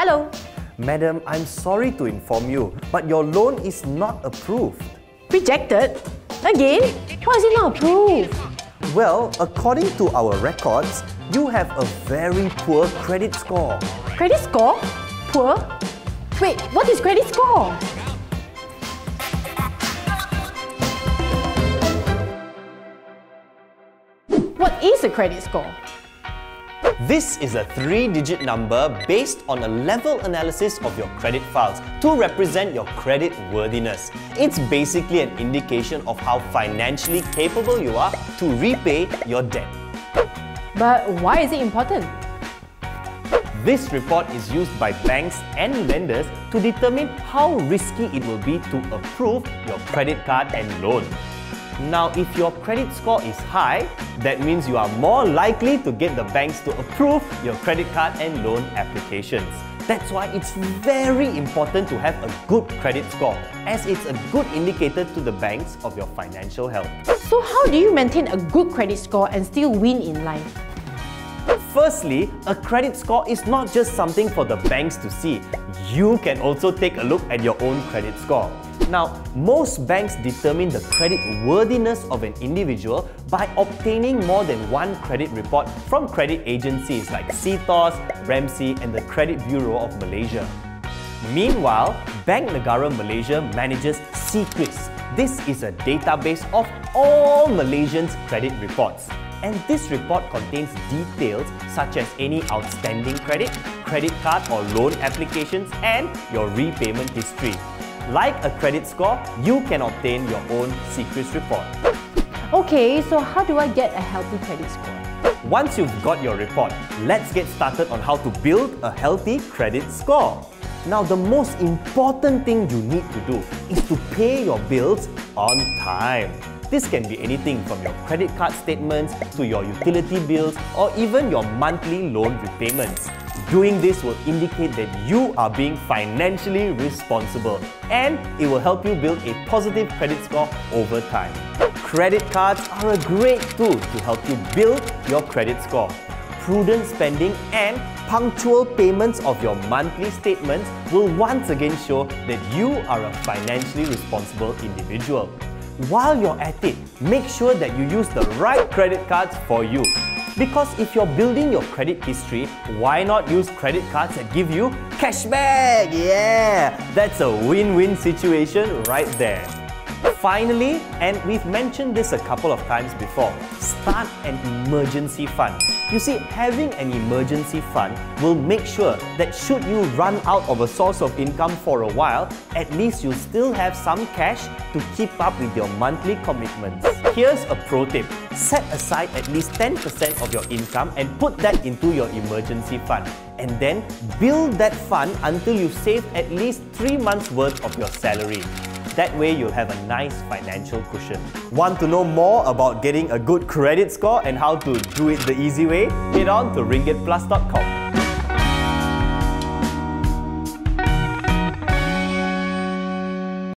Hello. Madam, I'm sorry to inform you, but your loan is not approved. Rejected? Again? Why is it not approved? Well, according to our records, you have a very poor credit score. Credit score? Poor? Wait, what is credit score? What is a credit score? This is a three-digit number based on a level analysis of your credit files to represent your credit worthiness. It's basically an indication of how financially capable you are to repay your debt. But why is it important? This report is used by banks and lenders to determine how risky it will be to approve your credit card and loan. Now, if your credit score is high, that means you are more likely to get the banks to approve your credit card and loan applications. That's why it's very important to have a good credit score as it's a good indicator to the banks of your financial health. So how do you maintain a good credit score and still win in life? Firstly, a credit score is not just something for the banks to see. You can also take a look at your own credit score. Now, most banks determine the credit worthiness of an individual by obtaining more than one credit report from credit agencies like CTOS, RAMCI and the Credit Bureau of Malaysia. Meanwhile, Bank Negara Malaysia manages CCRIS. This is a database of all Malaysians' credit reports. And this report contains details such as any outstanding credit, credit card or loan applications and your repayment history. Like a credit score, you can obtain your own CCRIS report. Okay, so how do I get a healthy credit score? Once you've got your report, let's get started on how to build a healthy credit score. Now, the most important thing you need to do is to pay your bills on time. This can be anything from your credit card statements to your utility bills or even your monthly loan repayments. Doing this will indicate that you are being financially responsible and it will help you build a positive credit score over time. Credit cards are a great tool to help you build your credit score. Prudent spending and punctual payments of your monthly statements will once again show that you are a financially responsible individual. While you're at it, make sure that you use the right credit cards for you. Because if you're building your credit history, why not use credit cards that give you cashback? Yeah, that's a win-win situation right there. Finally, and we've mentioned this a couple of times before, start an emergency fund. You see, having an emergency fund will make sure that should you run out of a source of income for a while, at least you still have some cash to keep up with your monthly commitments. Here's a pro tip. Set aside at least 10% of your income and put that into your emergency fund. And then build that fund until you've saved at least 3 months worth of your salary. That way you'll have a nice financial cushion. Want to know more about getting a good credit score and how to do it the easy way? Head on to ringgitplus.com.